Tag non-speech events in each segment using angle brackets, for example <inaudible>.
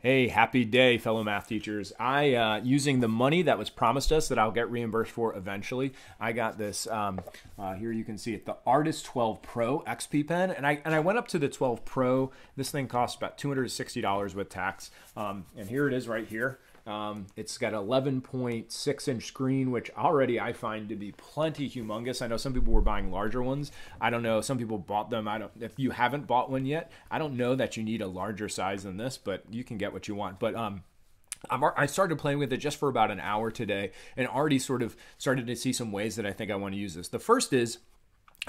Hey, happy day, fellow math teachers. I, uh, using the money that was promised us that I'll get reimbursed for eventually, I got this, um, uh, here you can see it, the Artist 12 Pro XP pen. And I, and I went up to the 12 Pro. This thing costs about $260 with tax. Um, and here it is right here. Um, it's got 11.6 inch screen, which already I find to be plenty humongous. I know some people were buying larger ones. I don't know. Some people bought them. I don't. If you haven't bought one yet, I don't know that you need a larger size than this, but you can get what you want. But um, I started playing with it just for about an hour today, and already sort of started to see some ways that I think I want to use this. The first is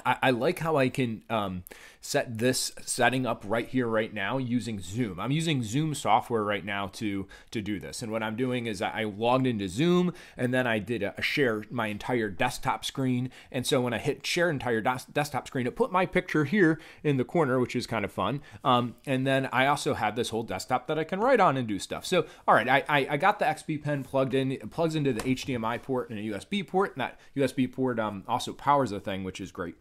I, like how I can um, set this setting up right here, right now, using Zoom. I'm using Zoom software right now to to do this. And what I'm doing is I logged into Zoom, and then I did a, a share my entire desktop screen. And so when I hit share entire des- desktop screen, it put my picture here in the corner, which is kind of fun. Um, and then I also have this whole desktop that I can write on and do stuff. So all right, I, I, I got the XP Pen plugged in. It plugs into the HDMI port and a USB port, and that USB port um, also powers the thing, which is great.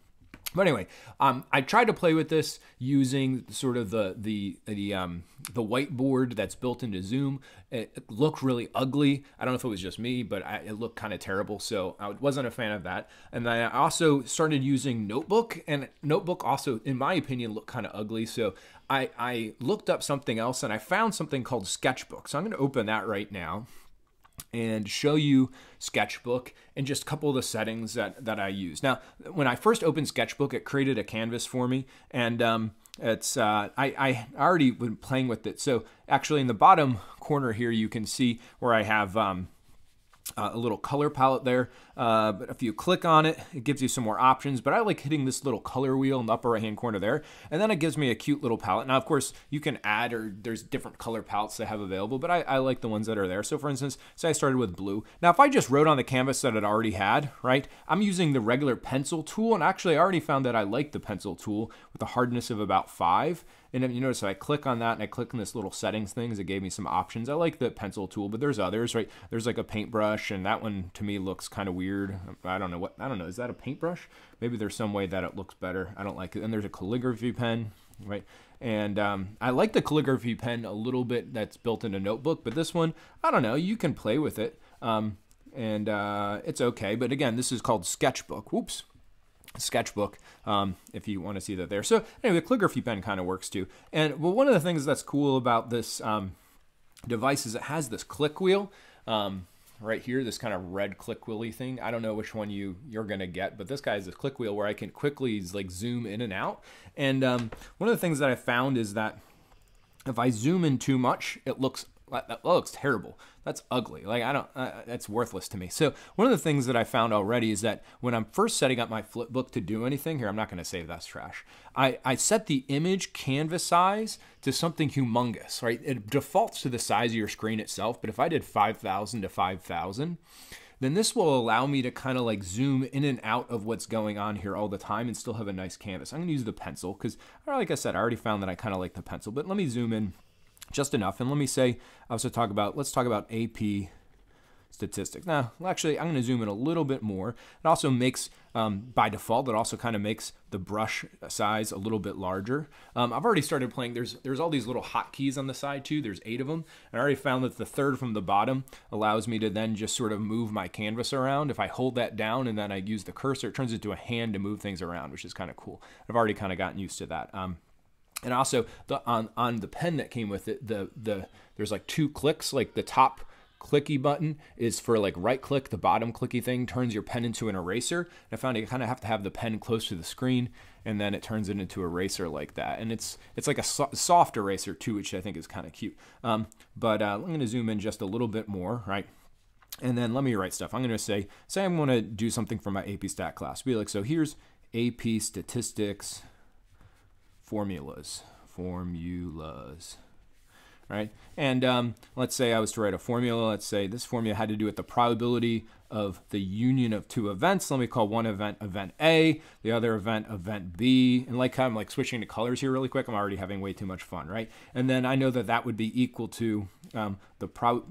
But anyway, um, I tried to play with this using sort of the the the um, the whiteboard that's built into Zoom. It looked really ugly. I don't know if it was just me, but I, it looked kind of terrible. So I wasn't a fan of that. And then I also started using Notebook, and Notebook also, in my opinion, looked kind of ugly. So I I looked up something else, and I found something called Sketchbook. So I'm going to open that right now and show you Sketchbook and just a couple of the settings that, that I use. Now, when I first opened Sketchbook, it created a canvas for me, and um, it's uh, I, I already been playing with it. So actually, in the bottom corner here, you can see where I have um, uh, a little color palette there. Uh, but if you click on it, it gives you some more options. But I like hitting this little color wheel in the upper right hand corner there. And then it gives me a cute little palette. Now, of course, you can add or there's different color palettes that have available, but I, I like the ones that are there. So for instance, say I started with blue. Now, if I just wrote on the canvas that it already had, right, I'm using the regular pencil tool. And actually, I already found that I like the pencil tool with a hardness of about five. And you notice if I click on that and I click on this little settings things, it gave me some options. I like the pencil tool, but there's others, right? There's like a paintbrush, and that one to me looks kind of weird. I don't know what, I don't know. Is that a paintbrush? Maybe there's some way that it looks better. I don't like it. And there's a calligraphy pen, right? And um, I like the calligraphy pen a little bit that's built in a notebook, but this one, I don't know. You can play with it. Um, and uh, it's okay. But again, this is called Sketchbook. Whoops sketchbook um, if you want to see that there. So anyway, the calligraphy pen kind of works too. And well, one of the things that's cool about this um, device is it has this click wheel. Um, right here, this kind of red click wheelie thing. I don't know which one you you're gonna get, but this guy is a click wheel where I can quickly like zoom in and out. And um, one of the things that I found is that if I zoom in too much, it looks that looks terrible. That's ugly. Like I don't. Uh, that's worthless to me. So one of the things that I found already is that when I'm first setting up my flipbook to do anything here, I'm not going to say that's trash. I I set the image canvas size to something humongous. Right. It defaults to the size of your screen itself. But if I did 5,000 to 5,000 then this will allow me to kind of like zoom in and out of what's going on here all the time and still have a nice canvas. I'm going to use the pencil because, like I said, I already found that I kind of like the pencil, but let me zoom in just enough. And let me say, I also talk about, let's talk about AP statistics. Now, actually, I'm going to zoom in a little bit more. It also makes, um, by default, it also kind of makes the brush size a little bit larger. Um, I've already started playing. There's there's all these little hotkeys on the side too. There's eight of them. And I already found that the third from the bottom allows me to then just sort of move my canvas around. If I hold that down and then I use the cursor, it turns into a hand to move things around, which is kind of cool. I've already kind of gotten used to that. Um, and also the on on the pen that came with it the the there's like two clicks like the top clicky button is for like right click the bottom clicky thing turns your pen into an eraser. And i found you kind of have to have the pen close to the screen and then it turns it into eraser like that. And it's it's like a so- soft eraser too which i think is kind of cute. Um, but uh, i'm going to zoom in just a little bit more right? And then let me write stuff. I'm going to say say i'm going to do something for my ap stat class. Be like so here's ap statistics formulas. Formulas. Right? And um, let's say I was to write a formula. Let's say this formula had to do with the probability of the union of two events. Let me call one event event A, the other event event B. And like I'm like switching to colors here really quick. I'm already having way too much fun, right? And then I know that that would be equal to um, the pro-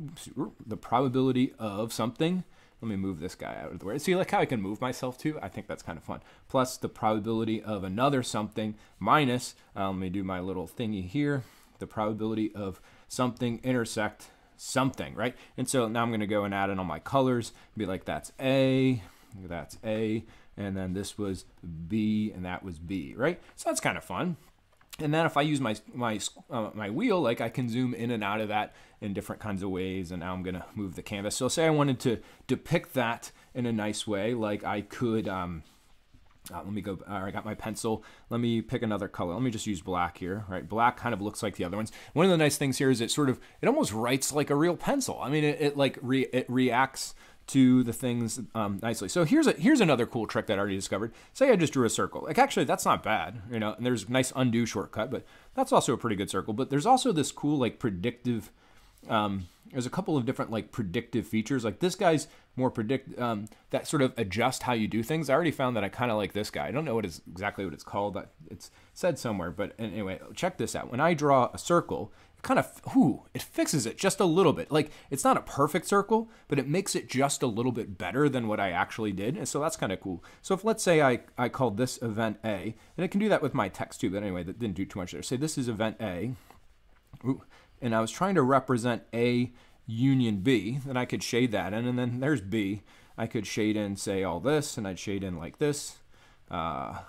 the probability of something let me move this guy out of the way. See, like how I can move myself too? I think that's kind of fun. Plus the probability of another something minus, uh, let me do my little thingy here, the probability of something intersect something, right? And so now I'm going to go and add in all my colors, be like, that's A, that's A, and then this was B, and that was B, right? So that's kind of fun. And then if I use my my uh, my wheel, like I can zoom in and out of that in different kinds of ways. And now I'm gonna move the canvas. So say I wanted to depict that in a nice way, like I could. Um, uh, let me go. Uh, I got my pencil. Let me pick another color. Let me just use black here. Right, black kind of looks like the other ones. One of the nice things here is it sort of it almost writes like a real pencil. I mean, it, it like re, it reacts to the things um, nicely. So here's a here's another cool trick that I already discovered. Say I just drew a circle. Like actually that's not bad, you know. And there's nice undo shortcut, but that's also a pretty good circle. But there's also this cool like predictive. Um, there's a couple of different like predictive features. Like this guy's more predict um, that sort of adjust how you do things. I already found that I kind of like this guy. I don't know what is exactly what it's called. It's said somewhere, but anyway, check this out. When I draw a circle, it kind of whoo, it fixes it just a little bit. Like it's not a perfect circle, but it makes it just a little bit better than what I actually did. And so that's kind of cool. So if let's say I, I called this event A, and it can do that with my text too, but anyway, that didn't do too much there. Say this is event A. Ooh, and I was trying to represent A union B, then I could shade that in, and then there's B. I could shade in, say, all this, and I'd shade in like this. Uh,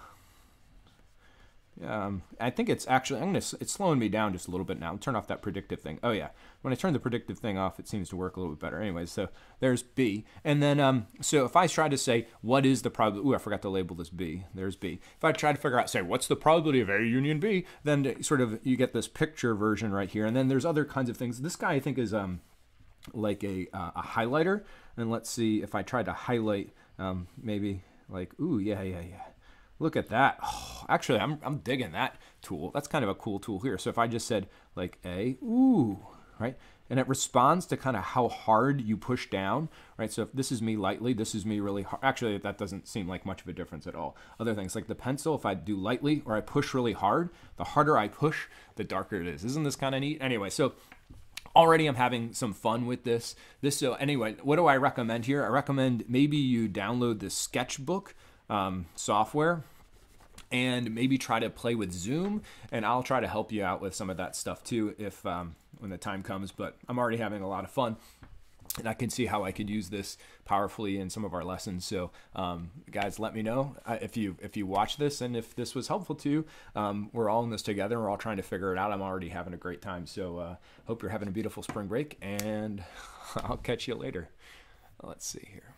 um, I think it's actually, I'm gonna, it's slowing me down just a little bit now. Turn off that predictive thing. Oh yeah, when I turn the predictive thing off, it seems to work a little bit better. Anyways, so there's B. And then, um, so if I try to say, what is the probability, ooh, I forgot to label this B. There's B. If I try to figure out, say, what's the probability of A union B, then sort of you get this picture version right here. And then there's other kinds of things. This guy I think is um, like a, uh, a highlighter. And let's see if I try to highlight um, maybe like, ooh, yeah, yeah, yeah Look at that. Oh, <sighs> actually, I'm, I'm digging that tool. That's kind of a cool tool here. So if I just said like A, ooh, right? And it responds to kind of how hard you push down, right? So if this is me lightly, this is me really hard. Actually, that doesn't seem like much of a difference at all. Other things like the pencil, if I do lightly or I push really hard, the harder I push, the darker it is. Isn't this kind of neat? Anyway, so already I'm having some fun with this. This so anyway, what do I recommend here? I recommend maybe you download the sketchbook um, software and maybe try to play with Zoom. And I'll try to help you out with some of that stuff too if um, when the time comes. But I'm already having a lot of fun. And I can see how I could use this powerfully in some of our lessons. So, um, guys, let me know uh, if you if you watch this and if this was helpful to you. Um, we're all in this together. We're all trying to figure it out. I'm already having a great time. So, uh, hope you're having a beautiful spring break, and <laughs> I'll catch you later. Let's see here.